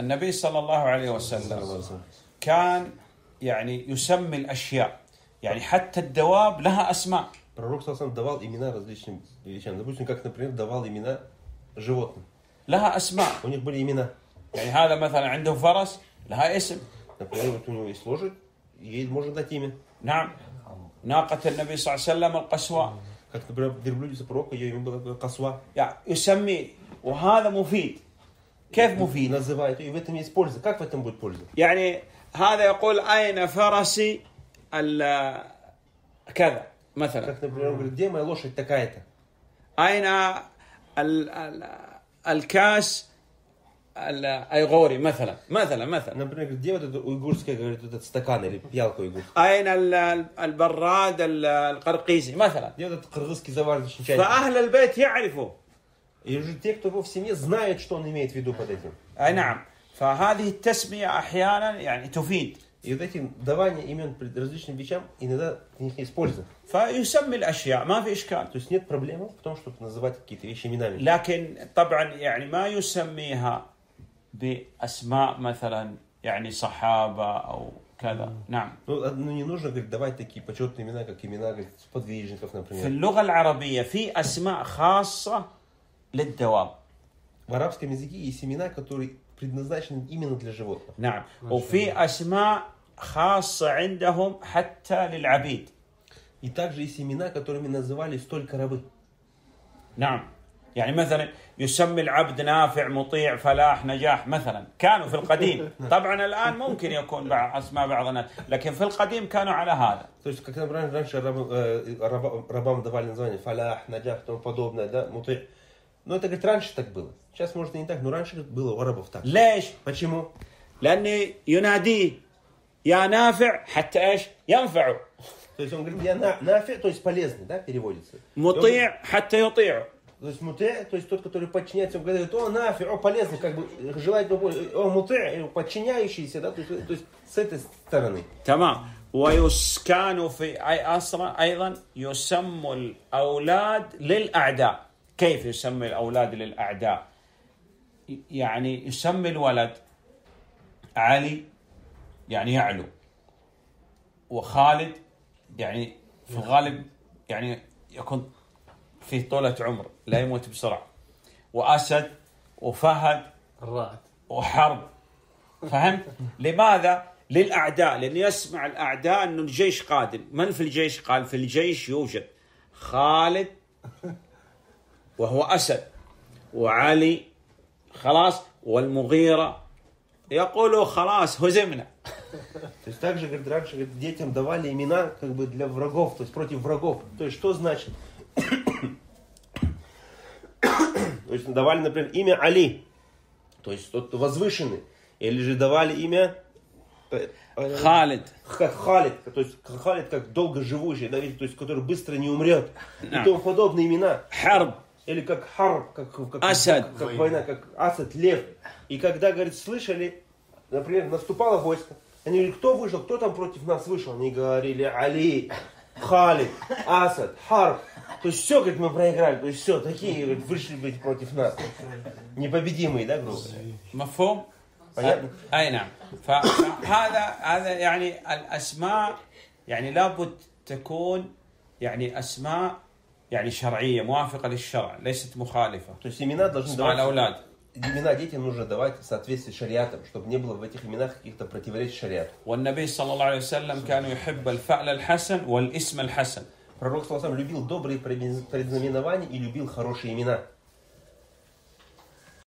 النبي صلى الله عليه وسلم كان يعني يسمي الاشياء يعني حتى الدواب لها اسماء Пророк Сасан давал имена различным вещам. Допустим, как, например, давал имена животным. لها اسماء У них были имена. يعني هذا مثلا عنده فرس لها اسم Например, вот у него есть лошадь, ей можно дать имя. نعم ناقة النبي صلى الله عليه وسلم القسواء Как, например, верблюдица пророка, ее имя было Касва. يعني يسمي وهذا مفيد كيف И مفيد؟ называет ее, и в этом есть польза. Как в этом будет польза? يعني هذا يقول أين فرسي ال- كذا مثلا Как, например, он говорит, где моя лошадь такая-то? أين ال- ال- الكاس الأيغوري مثلا مثلا مثلا Например, говорит, где вот это уйгурское, говорит, этот стакан или пьялка уйгурская? أين ال- البراد ال- القرقيزي مثلا Где вот этот кыргызский заварочный чайник? فأهل البيت يعرفوا И уже те, кто его в семье, знают, что он имеет в виду под этим. أي نعم فهذه التسمية أحيانا يعني تفيد И вот этим давание имен пред различным вещам, иногда у них есть польза. فيسمي الأشياء ما في إشكال То есть нет проблемы в том, чтобы называть какие-то вещи именами. لكن طبعا يعني ما يسميها بأسماء مثلا يعني صحابة أو كذا نعم Ну, од- ну, не нужно, говорит, давать такие почетные имена, как имена, говорит, подвижников, في например. اللغة العربية في أسماء خاصة للدواب В арабском языке есть имена, которые предназначены именно для животных. نعم وفي أسماء خاصة عندهم حتى للعبيد И также есть имена, которыми назывались только рабы. نعم يعني مثلا يسمي العبد نافع مطيع فلاح نجاح مثلا كانوا في القديم طبعا الآن ممكن يكون بعض أسماء بعض الناس لكن في القديم كانوا على هذا То есть, как например, раньше рабам, э, раба- рабам давали название фалях, наджах и тому подобное, да, муты. Но это, говорит, раньше так было. Сейчас, может, и не так, но раньше говорит, было у арабов так. ليش؟ Почему? لأني يناديه يا نافع حتى إيش؟ ينفعه То есть он говорит, я на, нафи, то есть полезный, да, переводится. И он مطيع حتى يطيعه То есть муте, то есть тот, который подчиняется, он говорит, о, нафиг, о, полезный, как бы желает, о, муте, э, подчиняющийся, да, то есть, то есть с этой стороны. تمام ويسكان في أي أصلا أيضا يسمى الأولاد للأعداء كيف يسمي الأولاد للأعداء يعني يسمي الولد علي يعني يعلو وخالد يعني في الغالب يعني يكون فيه طولة عمر لا يموت بسرعة وأسد وفهد وحرب فهمت؟ لماذا؟ للأعداء لأنه يسمع الأعداء أنه الجيش قادم من في الجيش؟ قال في الجيش يوجد خالد وهو أسد وعلي خلاص والمغيرة يقولوا خلاص هزمنا То есть также, говорит, раньше говорит, детям давали имена как бы для врагов, то есть против врагов. То есть что значит? То есть давали, например, имя Али, то есть тот возвышенный. Или же давали имя э, э, خالد как Халид, то есть Халид как долгоживущий, да, видите, то есть который быстро не умрет. И Да. тому подобные имена. حرب Или как Харб, как, как, Асад. как, как война, как Асад, лев. И когда, говорит, слышали, например, наступало войско, они говорили, кто вышел, кто там против нас вышел? Они говорили, Али, Халид, Асад, Харб. То есть все, говорит, мы проиграли. То есть все, такие говорит, вышли быть против нас. Непобедимые, да, грубо говоря? مفهوم؟ Понятно? اي نعم ف- فهذا هذا يعني الاسماء يعني لابد تكون يعني اسماء يعني شرعيه موافقه للشرع ليست مخالفه То есть имена должны اسماء давать... الاولاد Имена детям нужно давать в соответствии с шариатом, чтобы не было в этих именах каких-то противоречий шариату. والنبي صلى الله عليه وسلم كان يحب الفعل الحسن والاسم الحسن Пророк Саласам любил добрые предзнаменования и любил хорошие имена.